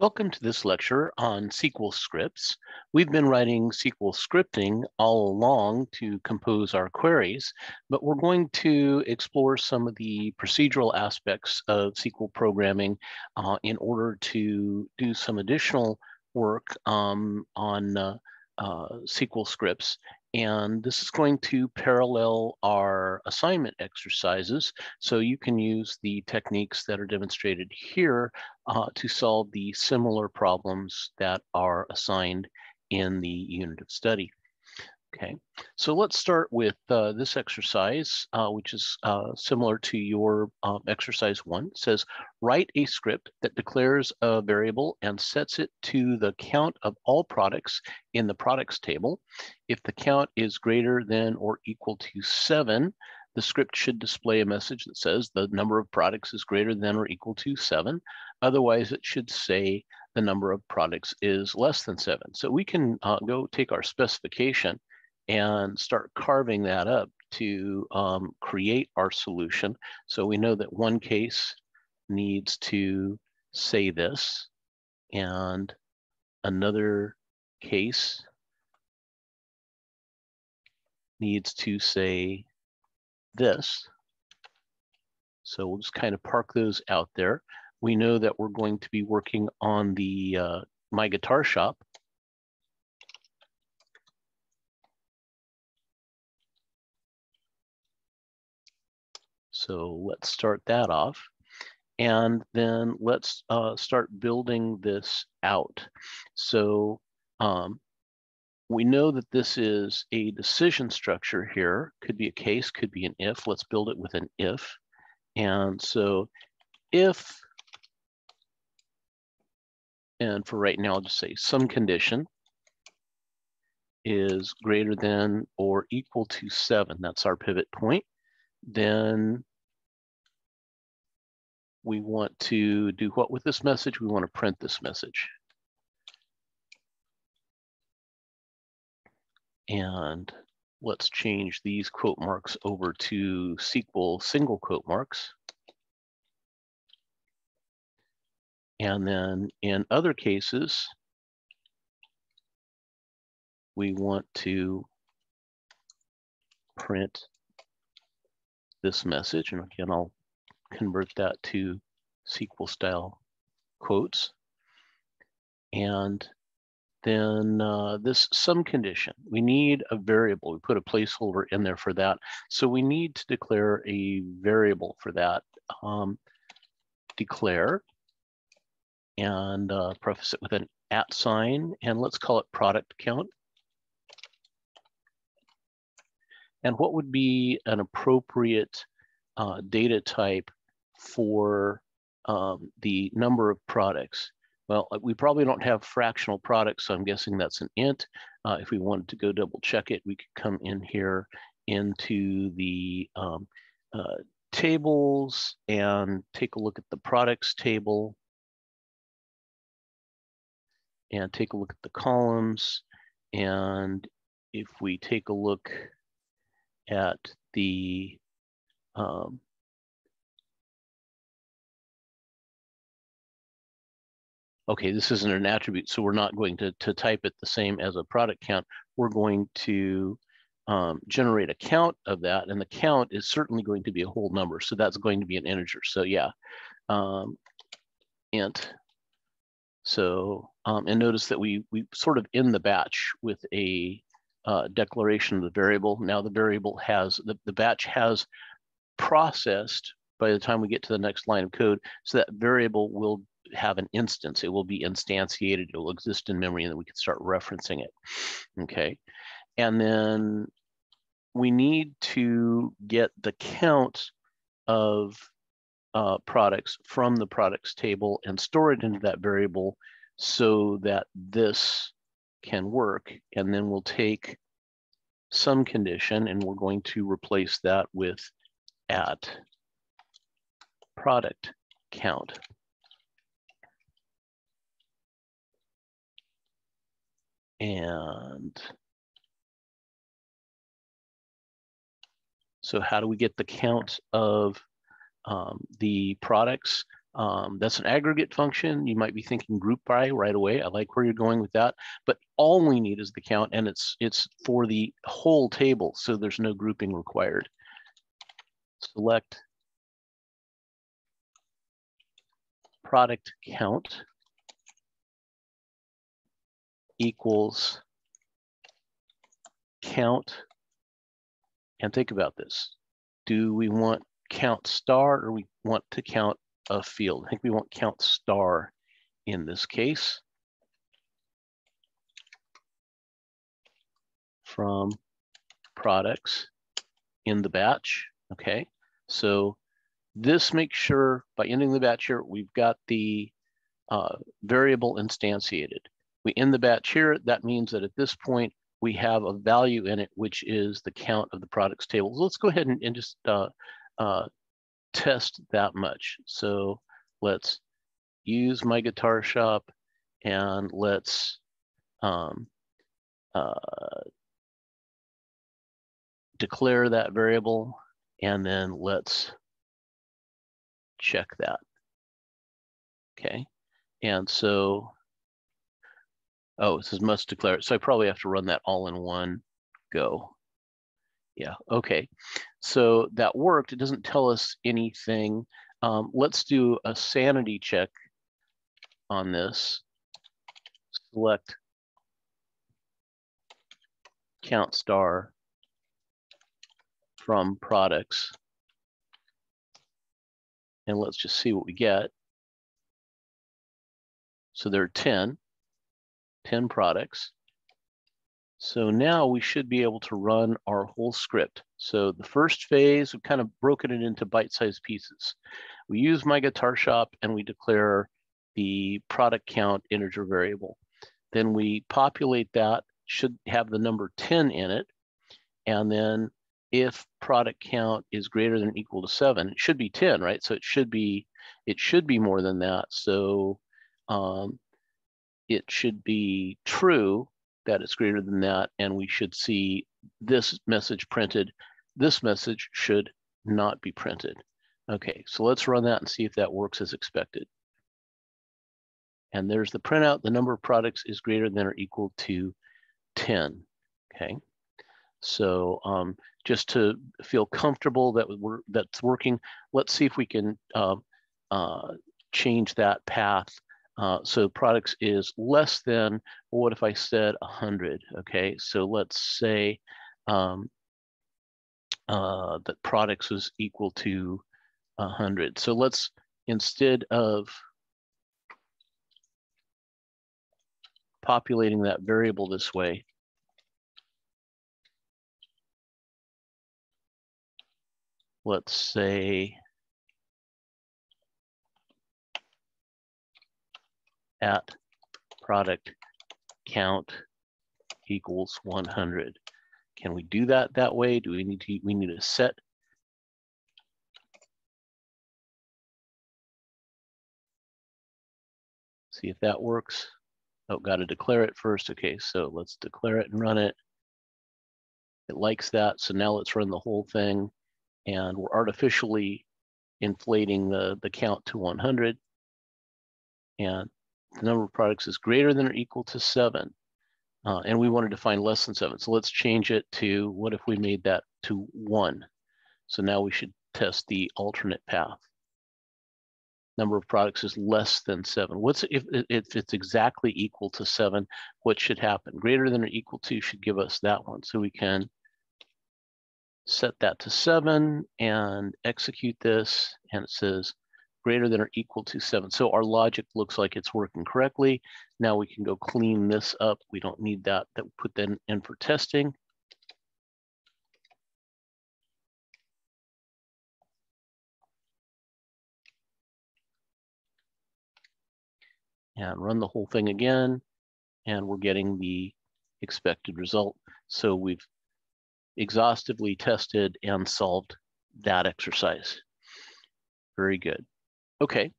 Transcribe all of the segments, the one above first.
Welcome to this lecture on SQL scripts. We've been writing SQL scripting all along to compose our queries, but we're going to explore some of the procedural aspects of SQL programming uh, in order to do some additional work um, on uh, uh, SQL scripts and this is going to parallel our assignment exercises. So you can use the techniques that are demonstrated here uh, to solve the similar problems that are assigned in the unit of study. Okay, so let's start with uh, this exercise, uh, which is uh, similar to your um, exercise one. It says, write a script that declares a variable and sets it to the count of all products in the products table. If the count is greater than or equal to seven, the script should display a message that says the number of products is greater than or equal to seven. Otherwise, it should say the number of products is less than seven. So we can uh, go take our specification and start carving that up to um, create our solution. So we know that one case needs to say this and another case needs to say this. So we'll just kind of park those out there. We know that we're going to be working on the uh, My Guitar Shop So let's start that off. And then let's uh, start building this out. So um, we know that this is a decision structure here. Could be a case, could be an if. Let's build it with an if. And so if, and for right now, I'll just say some condition is greater than or equal to seven. That's our pivot point. Then we want to do what with this message? We want to print this message. And let's change these quote marks over to SQL single quote marks. And then in other cases, we want to print this message. And again, I'll convert that to SQL style quotes. And then uh, this some condition, we need a variable. We put a placeholder in there for that. So we need to declare a variable for that. Um, declare and uh, preface it with an at sign, and let's call it product count. And what would be an appropriate uh, data type for um, the number of products. Well, uh, we probably don't have fractional products, so I'm guessing that's an int. Uh, if we wanted to go double check it, we could come in here into the um, uh, tables and take a look at the products table and take a look at the columns. And if we take a look at the um, okay, this isn't an attribute, so we're not going to, to type it the same as a product count. We're going to um, generate a count of that, and the count is certainly going to be a whole number, so that's going to be an integer. So yeah, um, int. So, um, and notice that we, we sort of in the batch with a uh, declaration of the variable. Now the variable has, the, the batch has processed by the time we get to the next line of code, so that variable will have an instance. It will be instantiated. It will exist in memory and then we can start referencing it. Okay. And then we need to get the count of uh, products from the products table and store it into that variable so that this can work. And then we'll take some condition and we're going to replace that with at product count. And so how do we get the count of um, the products? Um, that's an aggregate function. You might be thinking group by right away. I like where you're going with that, but all we need is the count and it's, it's for the whole table. So there's no grouping required. Select product count equals count. And think about this. Do we want count star or we want to count a field? I think we want count star in this case. From products in the batch, okay? So this makes sure by ending the batch here, we've got the uh, variable instantiated. We end the batch here, that means that at this point, we have a value in it, which is the count of the products table. So let's go ahead and, and just uh, uh, test that much. So let's use my guitar shop and let's um, uh, declare that variable and then let's check that. Okay, and so Oh, it says must declare. So I probably have to run that all in one go. Yeah, okay. So that worked. It doesn't tell us anything. Um, let's do a sanity check on this. Select count star from products. And let's just see what we get. So there are 10. 10 products. So now we should be able to run our whole script. So the first phase, we've kind of broken it into bite-sized pieces. We use my guitar shop and we declare the product count integer variable. Then we populate that, should have the number 10 in it. And then if product count is greater than equal to seven, it should be 10, right? So it should be, it should be more than that. So um, it should be true that it's greater than that, and we should see this message printed. This message should not be printed. Okay, so let's run that and see if that works as expected. And there's the printout. The number of products is greater than or equal to 10. Okay, so um, just to feel comfortable that we're that's working, let's see if we can uh, uh, change that path uh, so products is less than, what if I said 100? Okay, so let's say um, uh, that products was equal to 100. So let's, instead of populating that variable this way, let's say at product count equals 100. Can we do that that way? Do we need to, we need to set See if that works. Oh, got to declare it first. Okay, so let's declare it and run it. It likes that. So now let's run the whole thing. And we're artificially inflating the, the count to 100. And the number of products is greater than or equal to seven. Uh, and we wanted to find less than seven. So let's change it to, what if we made that to one? So now we should test the alternate path. Number of products is less than seven. What's if, if it's exactly equal to seven, what should happen? Greater than or equal to should give us that one. So we can set that to seven and execute this. And it says greater than or equal to seven. So our logic looks like it's working correctly. Now we can go clean this up. We don't need that, that we put that in for testing. And run the whole thing again. And we're getting the expected result. So we've exhaustively tested and solved that exercise. Very good. Okay,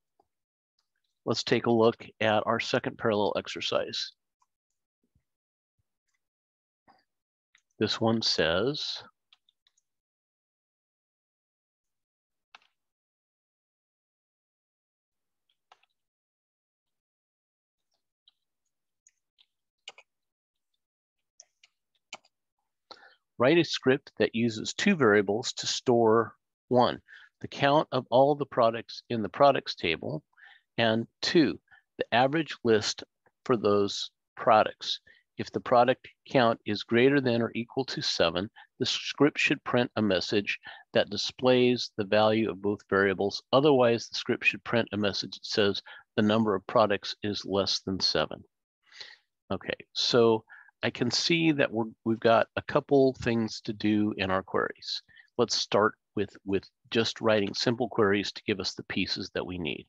let's take a look at our second parallel exercise. This one says, write a script that uses two variables to store one the count of all the products in the products table, and two, the average list for those products. If the product count is greater than or equal to seven, the script should print a message that displays the value of both variables. Otherwise, the script should print a message that says the number of products is less than seven. Okay, so I can see that we're, we've got a couple things to do in our queries. Let's start with, with just writing simple queries to give us the pieces that we need.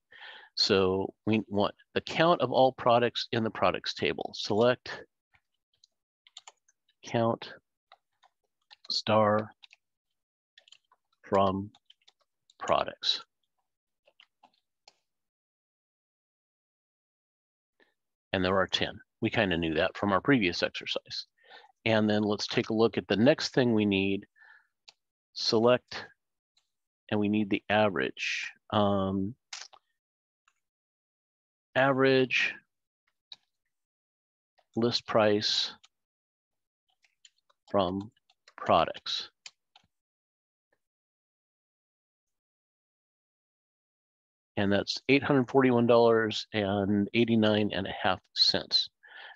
So we want the count of all products in the products table. Select count star from products. And there are 10. We kind of knew that from our previous exercise. And then let's take a look at the next thing we need. Select, and we need the average. Um, average list price from products. And that's $841.89 and a half cents.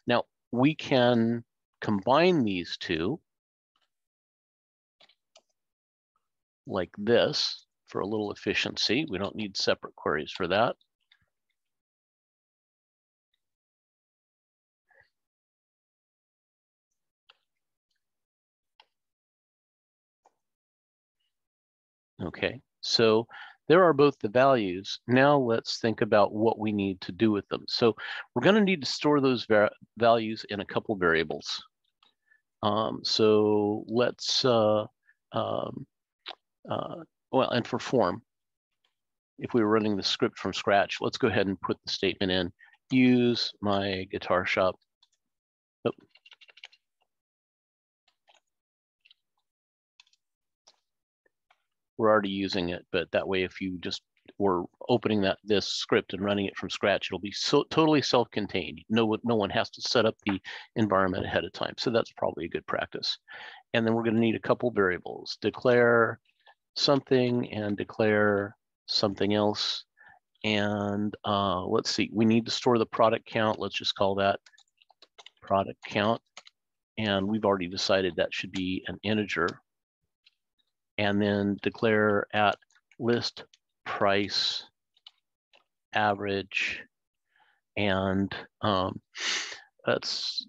Now we can combine these two like this for a little efficiency. We don't need separate queries for that. Okay, so there are both the values. Now let's think about what we need to do with them. So we're going to need to store those values in a couple variables. Um, so let's, uh, um, uh, well, and for form, if we were running the script from scratch, let's go ahead and put the statement in, use my guitar shop. Oh, we're already using it, but that way if you just were opening that this script and running it from scratch, it'll be so totally self-contained. No, no one has to set up the environment ahead of time. So that's probably a good practice. And then we're gonna need a couple variables, declare something and declare something else. And uh, let's see, we need to store the product count. Let's just call that product count. And we've already decided that should be an integer and then declare at list price average and um, let's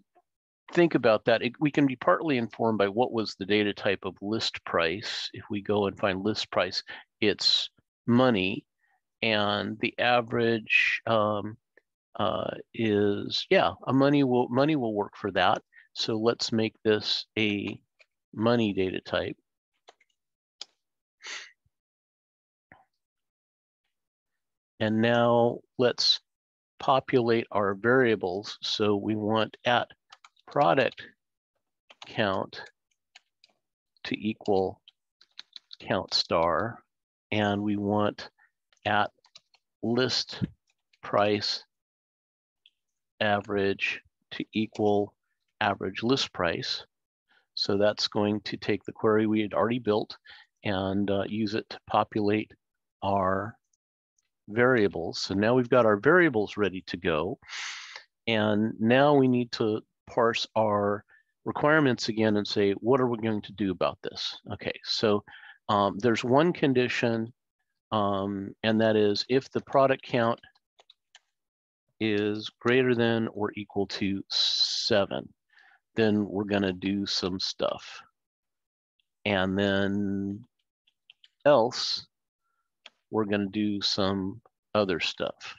think about that. It, we can be partly informed by what was the data type of list price. If we go and find list price, it's money and the average um, uh, is, yeah, a money will, money will work for that. So let's make this a money data type. And now let's populate our variables. So we want at product count to equal count star. And we want at list price average to equal average list price. So that's going to take the query we had already built and uh, use it to populate our variables. So now we've got our variables ready to go. And now we need to parse our requirements again and say, what are we going to do about this? Okay, so um, there's one condition, um, and that is if the product count is greater than or equal to seven, then we're gonna do some stuff. And then else, we're going to do some other stuff.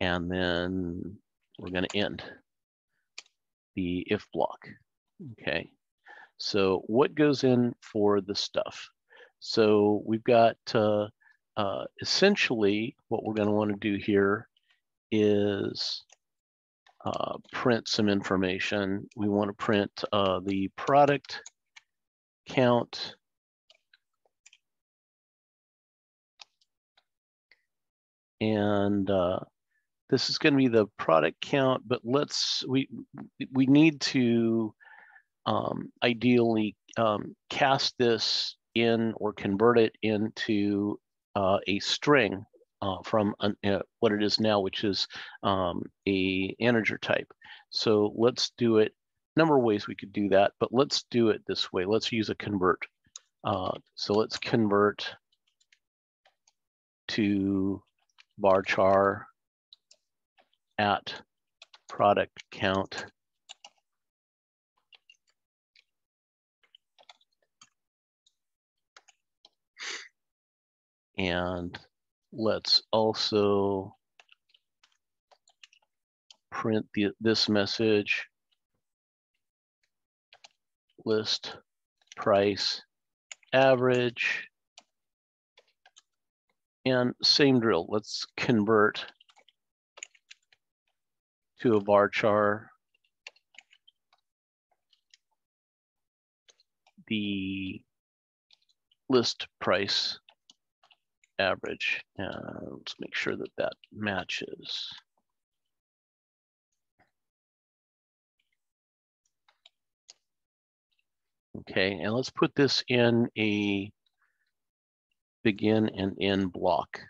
And then we're going to end the if block. Okay. So what goes in for the stuff? So we've got uh, uh, essentially what we're going to want to do here is uh, print some information. We want to print uh, the product count and uh, this is going to be the product count, but let's, we, we need to um, ideally um, cast this in or convert it into uh, a string uh, from an, uh, what it is now, which is um, a integer type. So let's do it, number of ways we could do that, but let's do it this way. Let's use a convert. Uh, so let's convert to varchar at product count. And let's also print the, this message. List price average. And same drill let's convert to a varchar the list price average. Uh, let's make sure that that matches. Okay, and let's put this in a begin and end block.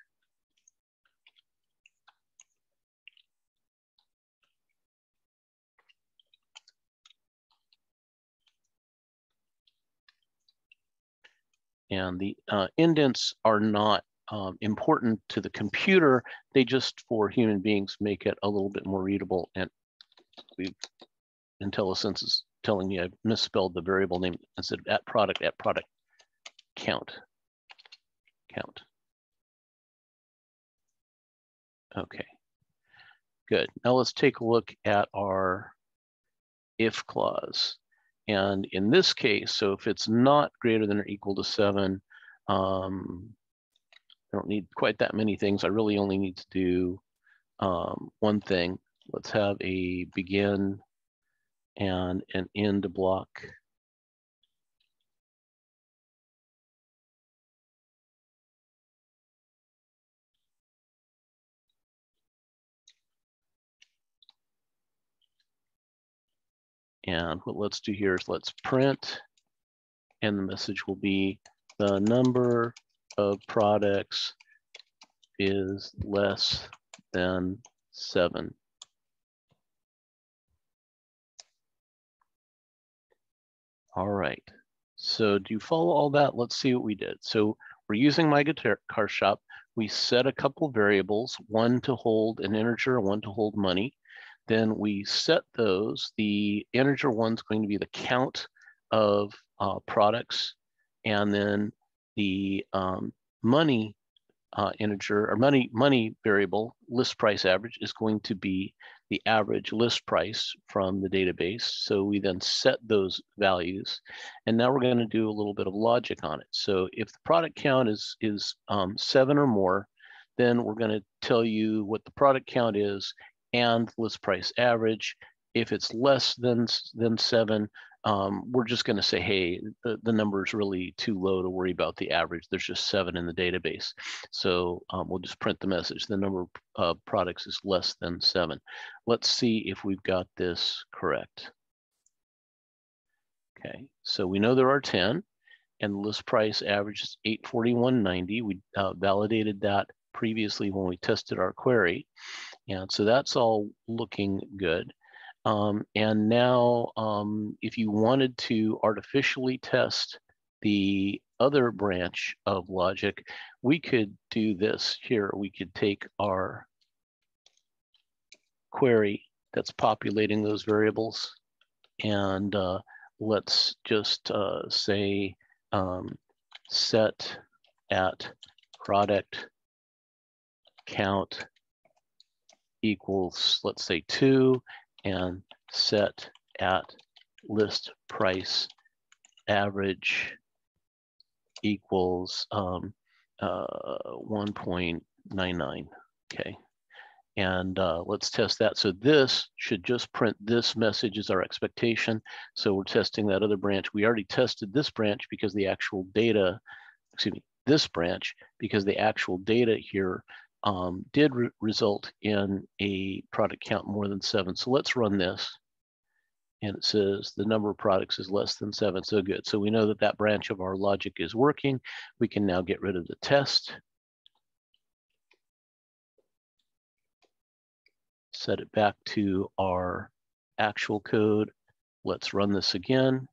And the uh, indents are not um, important to the computer. They just, for human beings, make it a little bit more readable. And we, IntelliSense is telling me I misspelled the variable name instead of at product, at product count, count. Okay, good. Now let's take a look at our if clause. And in this case, so if it's not greater than or equal to seven, um, I don't need quite that many things. I really only need to do um, one thing. Let's have a begin and an end block. And what let's do here is let's print and the message will be the number of products is less than seven. All right, so do you follow all that? Let's see what we did. So we're using my guitar car shop. We set a couple variables, one to hold an integer, one to hold money. Then we set those. The integer one's going to be the count of uh, products. And then the um, money uh, integer or money money variable list price average is going to be the average list price from the database. So we then set those values, and now we're going to do a little bit of logic on it. So if the product count is is um, seven or more, then we're going to tell you what the product count is and list price average. If it's less than than seven, um, we're just going to say, hey, the, the number is really too low to worry about the average. There's just seven in the database. So um, we'll just print the message. The number of uh, products is less than seven. Let's see if we've got this correct. Okay, so we know there are 10 and the list price average is 841.90. We uh, validated that previously when we tested our query. And so that's all looking good. Um, and now, um, if you wanted to artificially test the other branch of logic, we could do this here. We could take our query that's populating those variables and uh, let's just uh, say um, set at product count equals, let's say two, and set at list price average equals um, uh, 1.99, okay? And uh, let's test that. So this should just print this message as our expectation. So we're testing that other branch. We already tested this branch because the actual data, excuse me, this branch, because the actual data here um, did re result in a product count more than seven. So let's run this. And it says the number of products is less than seven. So good. So we know that that branch of our logic is working. We can now get rid of the test. Set it back to our actual code. Let's run this again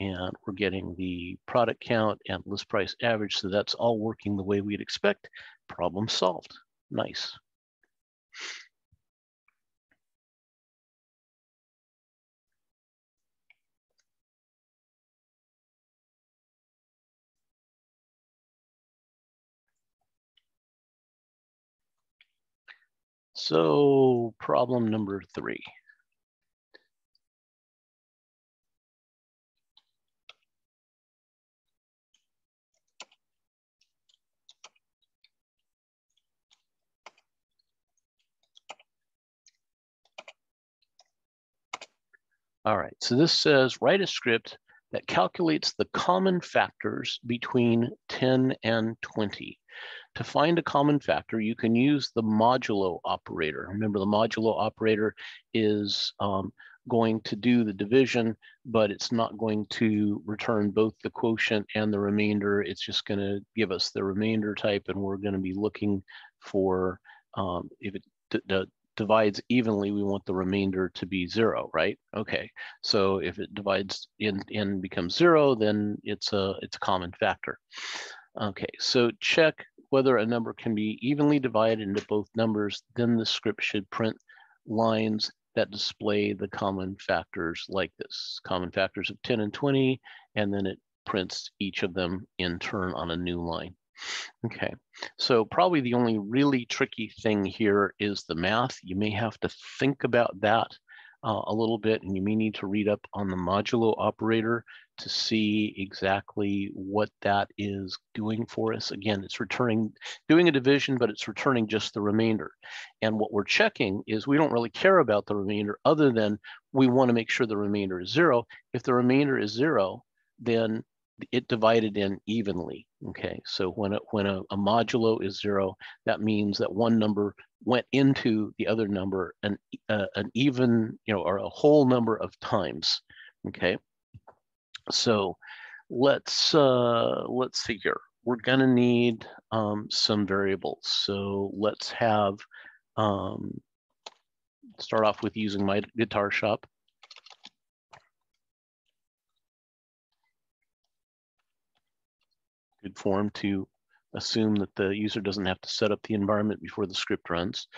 and we're getting the product count and list price average. So that's all working the way we'd expect. Problem solved. Nice. So problem number three. All right, so this says write a script that calculates the common factors between 10 and 20. To find a common factor, you can use the modulo operator. Remember, the modulo operator is um, going to do the division, but it's not going to return both the quotient and the remainder. It's just going to give us the remainder type, and we're going to be looking for um, if it divides evenly, we want the remainder to be zero, right? Okay, so if it divides in and becomes zero, then it's a it's a common factor. Okay, so check whether a number can be evenly divided into both numbers, then the script should print lines that display the common factors like this, common factors of 10 and 20, and then it prints each of them in turn on a new line. Okay, so probably the only really tricky thing here is the math. You may have to think about that uh, a little bit, and you may need to read up on the modulo operator to see exactly what that is doing for us. Again, it's returning, doing a division, but it's returning just the remainder. And what we're checking is we don't really care about the remainder other than we want to make sure the remainder is zero. If the remainder is zero, then it divided in evenly. Okay, so when a, when a, a, modulo is zero, that means that one number went into the other number an uh, an even you know or a whole number of times. Okay, so let's uh, let's see here. We're gonna need um, some variables. So let's have um, start off with using my guitar shop. Good form to assume that the user doesn't have to set up the environment before the script runs.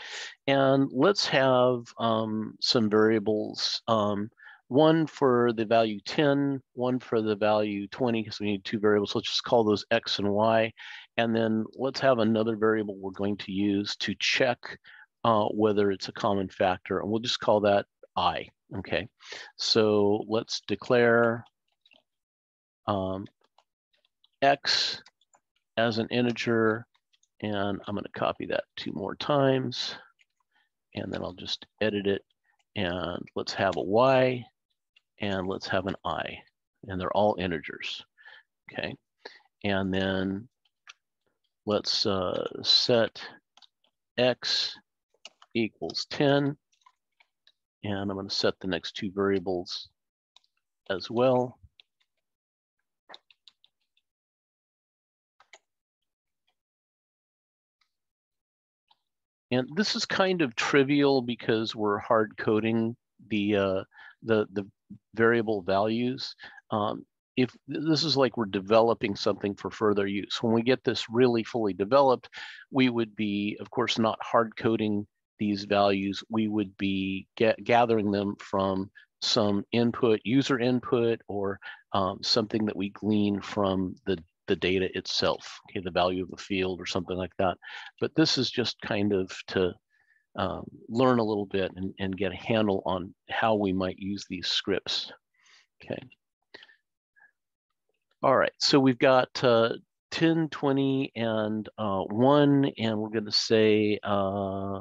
And let's have um, some variables, um, one for the value 10, one for the value 20, because we need two variables. Let's just call those X and Y. And then let's have another variable we're going to use to check uh, whether it's a common factor. And we'll just call that I, okay? So let's declare um, x as an integer, and I'm going to copy that two more times, and then I'll just edit it, and let's have a y, and let's have an i, and they're all integers, okay? And then let's uh, set x equals 10, and I'm going to set the next two variables as well. And this is kind of trivial because we're hard coding the uh, the the variable values. Um, if this is like we're developing something for further use. When we get this really fully developed, we would be, of course, not hard coding these values. We would be gathering them from some input, user input, or um, something that we glean from the the data itself, okay, the value of a field or something like that. But this is just kind of to um, learn a little bit and, and get a handle on how we might use these scripts. Okay. All right, so we've got uh, 10, 20, and uh, 1, and we're going to say uh,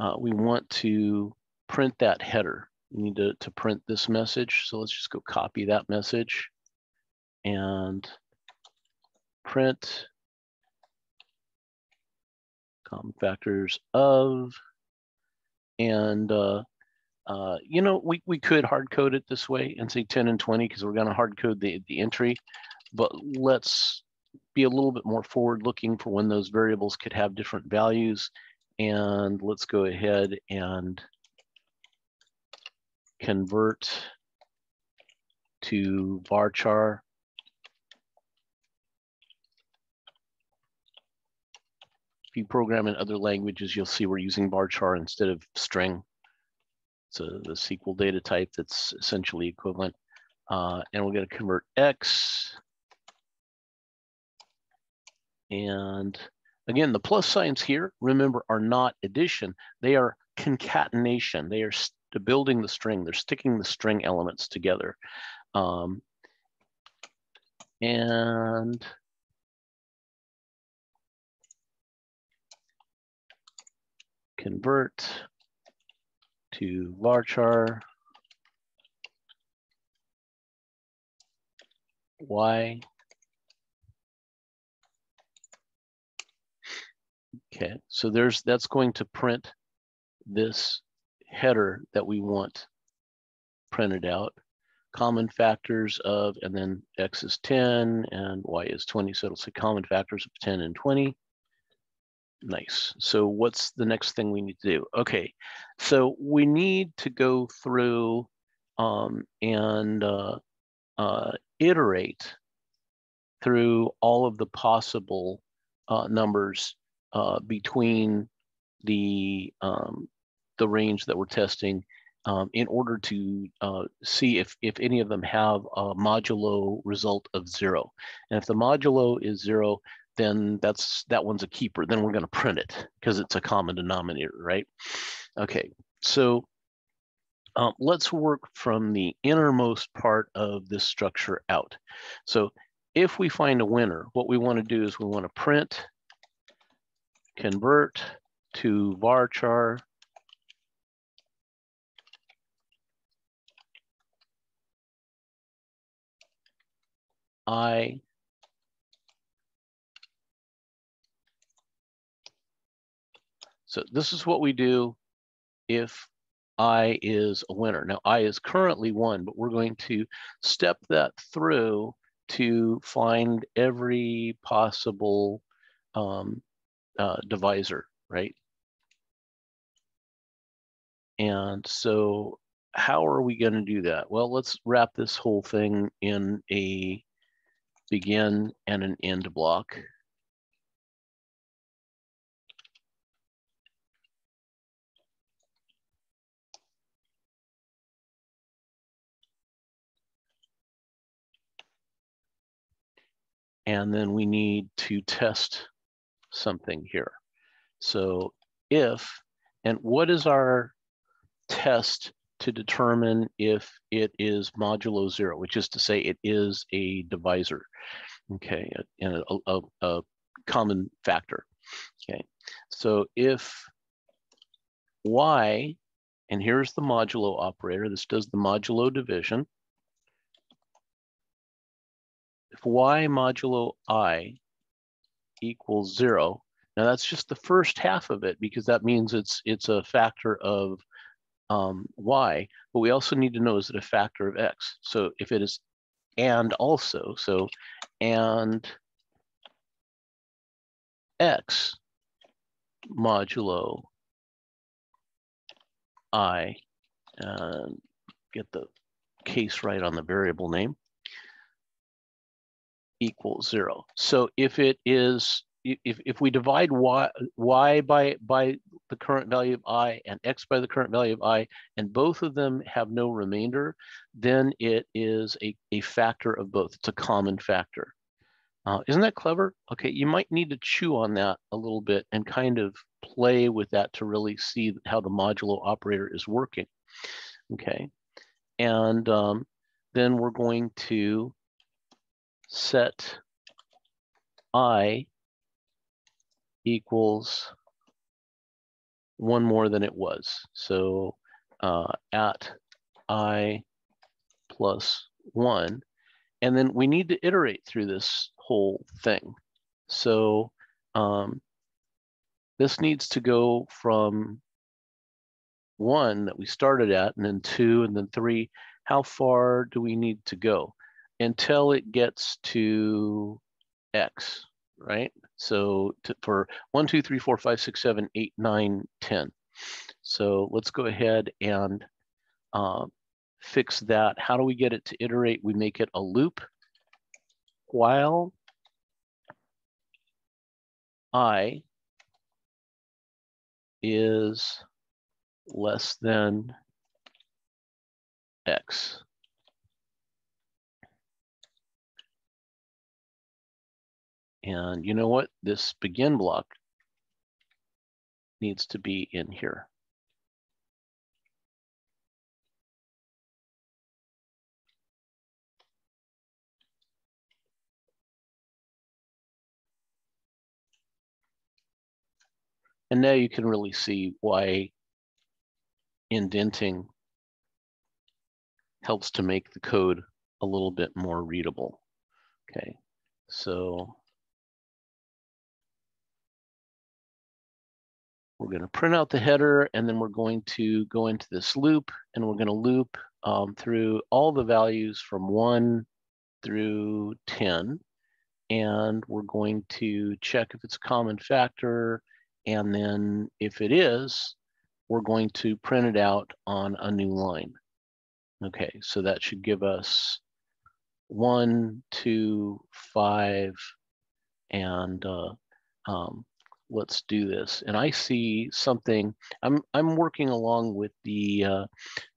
uh, we want to print that header. We need to, to print this message. So let's just go copy that message. And print common factors of, and uh, uh, you know, we, we could hard code it this way and say 10 and 20 because we're going to hard code the, the entry, but let's be a little bit more forward looking for when those variables could have different values. And let's go ahead and convert to varchar. You program in other languages, you'll see we're using varchar instead of string. So the SQL data type that's essentially equivalent. Uh, and we're going to convert X. And again, the plus signs here, remember, are not addition. They are concatenation. They are building the string. They're sticking the string elements together. Um, and convert to varchar y. Okay, so there's that's going to print this header that we want printed out. Common factors of, and then x is 10 and y is 20. So it'll say common factors of 10 and 20. Nice. So what's the next thing we need to do? Okay, so we need to go through um, and uh, uh, iterate through all of the possible uh, numbers uh, between the um, the range that we're testing um, in order to uh, see if, if any of them have a modulo result of zero. And if the modulo is zero, then that's that one's a keeper. Then we're going to print it because it's a common denominator, right? Okay, so um, let's work from the innermost part of this structure out. So if we find a winner, what we want to do is we want to print, convert to varchar I So this is what we do if I is a winner. Now I is currently one, but we're going to step that through to find every possible um, uh, divisor, right? And so how are we going to do that? Well, let's wrap this whole thing in a begin and an end block. And then we need to test something here. So if, and what is our test to determine if it is modulo zero, which is to say it is a divisor, okay, and a, a, a common factor, okay. So if y, and here's the modulo operator, this does the modulo division, y modulo i equals zero, now that's just the first half of it because that means it's it's a factor of um, y, but we also need to know is it a factor of x? So if it is and also, so and x modulo i, and get the case right on the variable name, equals zero. So if it is, if, if we divide y, y by, by the current value of i and x by the current value of i, and both of them have no remainder, then it is a, a factor of both. It's a common factor. Uh, isn't that clever? Okay, you might need to chew on that a little bit and kind of play with that to really see how the modulo operator is working. Okay, and um, then we're going to set i equals one more than it was. So uh, at i plus one, and then we need to iterate through this whole thing. So um, this needs to go from one that we started at, and then two, and then three. How far do we need to go until it gets to X, right? So to, for one, two, three, four, five, six, seven, eight, nine, 10. So let's go ahead and uh, fix that. How do we get it to iterate? We make it a loop while i is less than x. And you know what? This begin block needs to be in here. And now you can really see why indenting helps to make the code a little bit more readable. Okay, so we're going to print out the header and then we're going to go into this loop and we're going to loop um, through all the values from 1 through 10 and we're going to check if it's a common factor and then if it is, we're going to print it out on a new line. Okay, so that should give us one, two, five, and uh, um, let's do this. And I see something, I'm, I'm working along with the uh,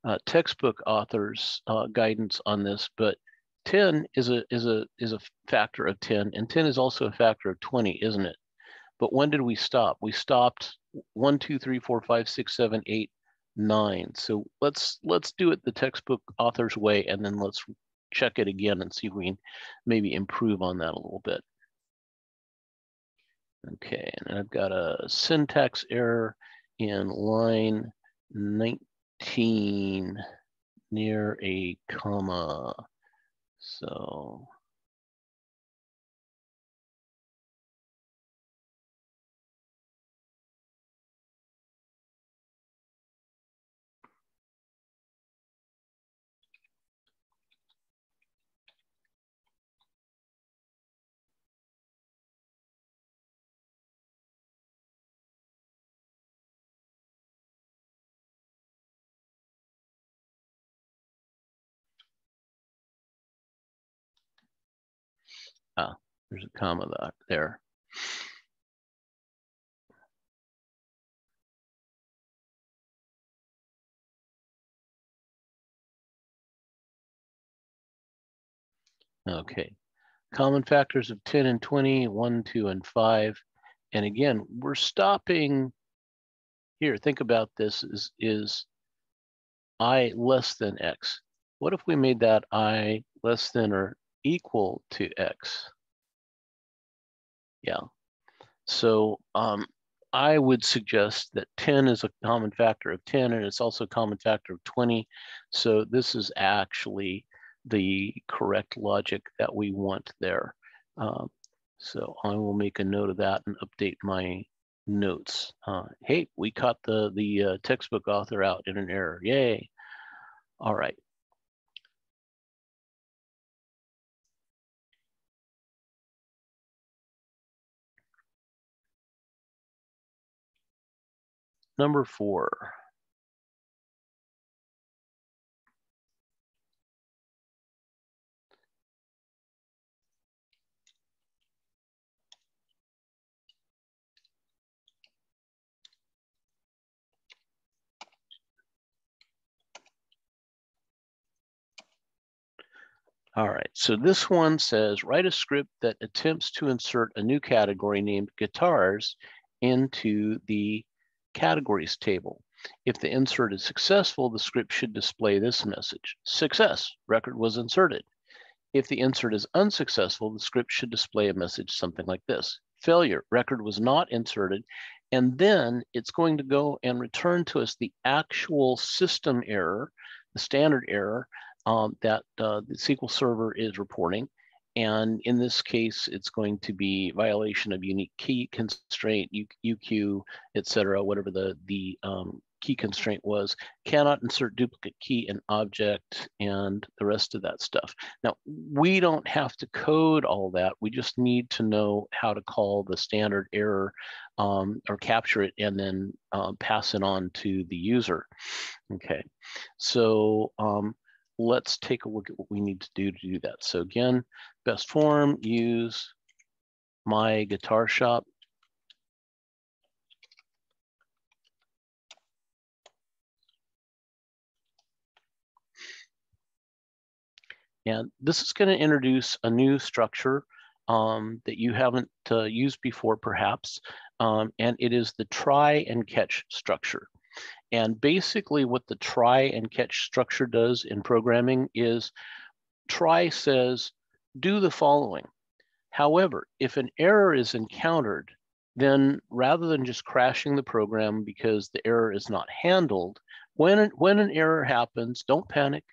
uh, textbook authors uh, guidance on this, but 10 is a, is, a, is a factor of 10, and 10 is also a factor of 20, isn't it? But when did we stop? We stopped one, two, three, four, five, six, seven, eight, nine. So let's let's do it the textbook author's way, and then let's check it again and see if we can maybe improve on that a little bit. Okay, and I've got a syntax error in line 19 near a comma. So Ah, there's a comma there. Okay, common factors of 10 and 20, 1, 2, and 5. And again, we're stopping here. Think about this is, is i less than x. What if we made that i less than or equal to x. Yeah. So um, I would suggest that 10 is a common factor of 10 and it's also a common factor of 20. So this is actually the correct logic that we want there. Um, so I will make a note of that and update my notes. Uh, hey, we caught the, the uh, textbook author out in an error. Yay. All right. Number four. All right, so this one says, write a script that attempts to insert a new category named guitars into the categories table. If the insert is successful, the script should display this message. Success, record was inserted. If the insert is unsuccessful, the script should display a message something like this. Failure, record was not inserted. And then it's going to go and return to us the actual system error, the standard error um, that uh, the SQL Server is reporting. And in this case, it's going to be violation of unique key constraint, UQ, et cetera, whatever the, the um, key constraint was, cannot insert duplicate key in object and the rest of that stuff. Now, we don't have to code all that. We just need to know how to call the standard error um, or capture it and then um, pass it on to the user. Okay, so um, let's take a look at what we need to do to do that. So again, best form, use my guitar shop And this is going to introduce a new structure um, that you haven't uh, used before, perhaps, um, and it is the try and catch structure. And basically what the try and catch structure does in programming is try says, do the following. However, if an error is encountered, then rather than just crashing the program because the error is not handled, when, when an error happens, don't panic,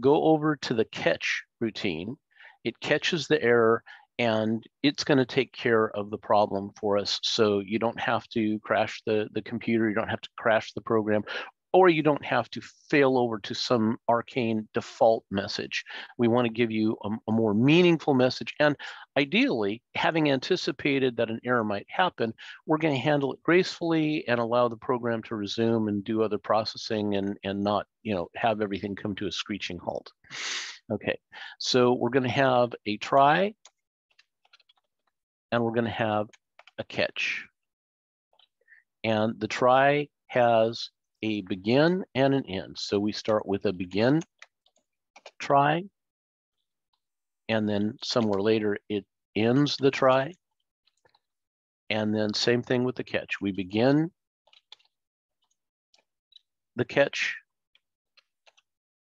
go over to the catch routine. It catches the error and it's going to take care of the problem for us. So you don't have to crash the, the computer, you don't have to crash the program, or you don't have to fail over to some arcane default message. We want to give you a, a, more meaningful message. And ideally, having anticipated that an error might happen, we're going to handle it gracefully and allow the program to resume and do other processing and, and not you know, have everything come to a screeching halt. Okay, so we're going to have a try and we're going to have a catch. And the try has a begin and an end. So we start with a begin try, and then somewhere later it ends the try. And then same thing with the catch. We begin the catch,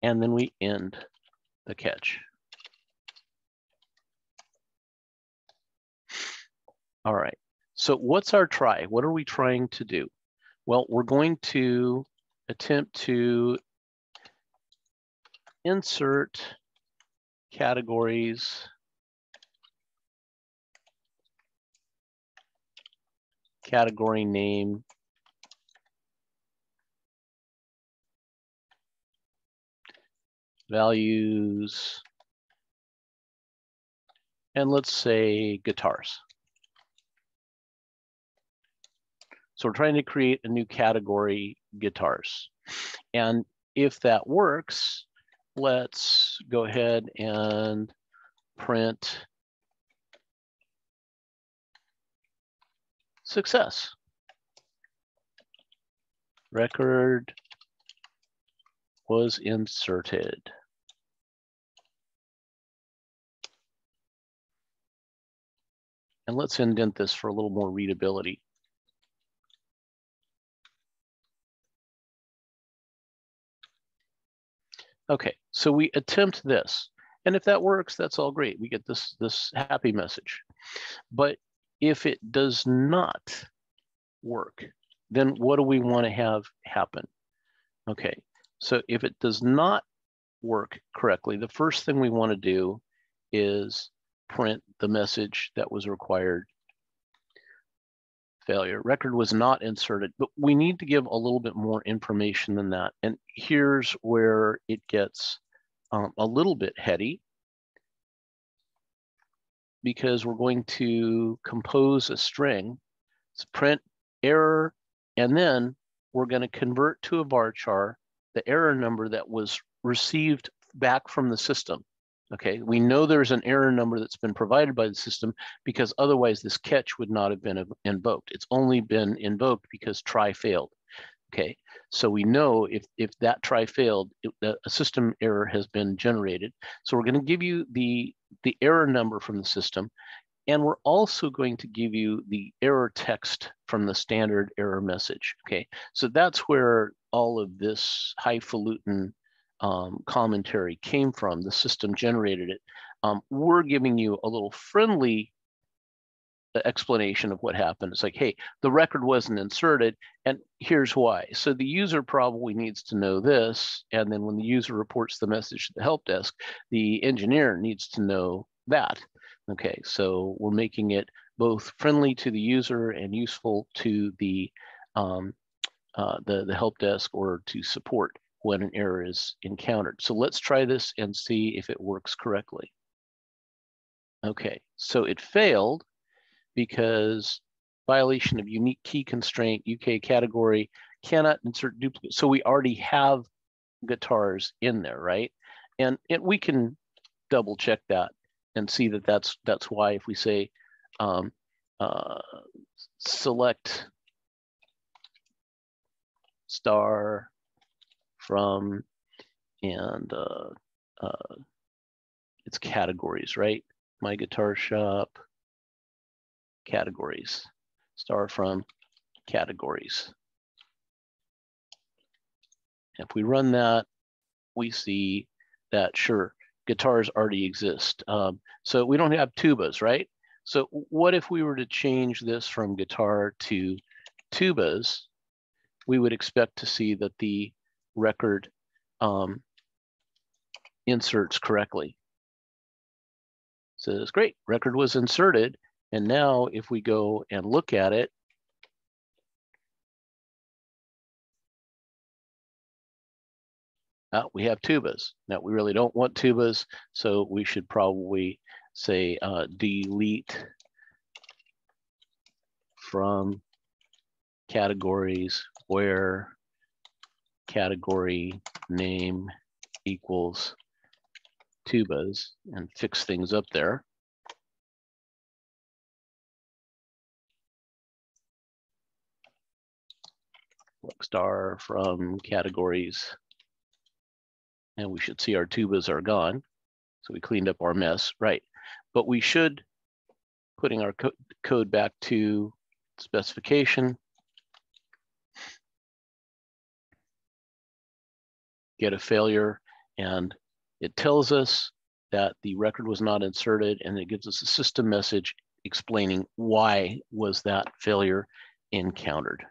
and then we end the catch. All right, so what's our try? What are we trying to do? Well, we're going to attempt to insert categories category name values and let's say guitars So we're trying to create a new category, guitars. And if that works, let's go ahead and print success. Record was inserted. And let's indent this for a little more readability. Okay, so we attempt this. And if that works, that's all great. We get this, this happy message. But if it does not work, then what do we want to have happen? Okay, so if it does not work correctly, the first thing we want to do is print the message that was required failure. Record was not inserted, but we need to give a little bit more information than that. And here's where it gets um, a little bit heady because we're going to compose a string, it's print error, and then we're going to convert to a varchar the error number that was received back from the system. Okay, we know there's an error number that's been provided by the system because otherwise this catch would not have been invoked. It's only been invoked because try failed. Okay, so we know if, if that try failed, it, a system error has been generated. So we're going to give you the, the error number from the system, and we're also going to give you the error text from the standard error message. Okay, so that's where all of this highfalutin um, commentary came from, the system generated it. Um, we're giving you a little friendly explanation of what happened. It's like, hey, the record wasn't inserted, and here's why. So the user probably needs to know this, and then when the user reports the message to the help desk, the engineer needs to know that. Okay, so we're making it both friendly to the user and useful to the um, uh, the, the help desk or to support when an error is encountered. So let's try this and see if it works correctly. Okay, so it failed because violation of unique key constraint, UK category, cannot insert duplicate. So we already have guitars in there, right? And, and we can double check that and see that that's, that's why if we say um, uh, select star from and uh, uh, it's categories, right? My guitar shop, categories, star from categories. If we run that, we see that sure, guitars already exist. Um, so we don't have tubas, right? So what if we were to change this from guitar to tubas? We would expect to see that the record um, inserts correctly. So it's great, record was inserted. And now if we go and look at it, uh, we have tubas. Now we really don't want tubas, so we should probably say uh, delete from categories where category name equals tubas and fix things up there. Star from categories and we should see our tubas are gone. So we cleaned up our mess, right? But we should, putting our co code back to specification, get a failure, and it tells us that the record was not inserted, and it gives us a system message explaining why was that failure encountered.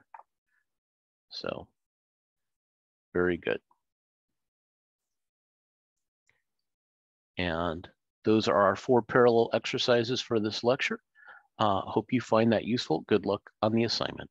So very good. And those are our four parallel exercises for this lecture. Uh, hope you find that useful. Good luck on the assignment.